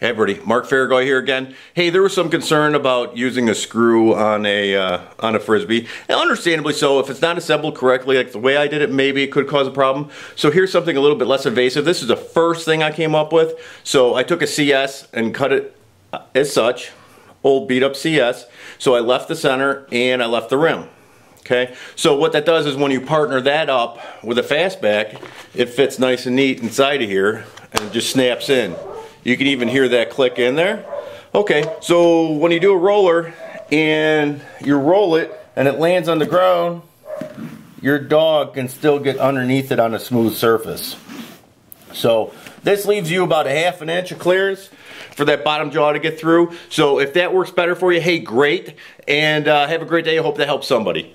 Hey everybody, Mark Faragoy here again. Hey, there was some concern about using a screw on a uh, on a frisbee, and understandably so. If it's not assembled correctly, like the way I did it, maybe it could cause a problem. So here's something a little bit less invasive. This is the first thing I came up with. So I took a CS and cut it uh, as such, old beat up CS. So I left the center and I left the rim. Okay, so what that does is when you partner that up with a fastback, it fits nice and neat inside of here and just snaps in. You can even hear that click in there. Okay, so when you do a roller and you roll it and it lands on the ground, your dog can still get underneath it on a smooth surface. So this leaves you about a half an inch of clearance for that bottom jaw to get through. So if that works better for you, hey, great. And uh, have a great day. I hope that helps somebody.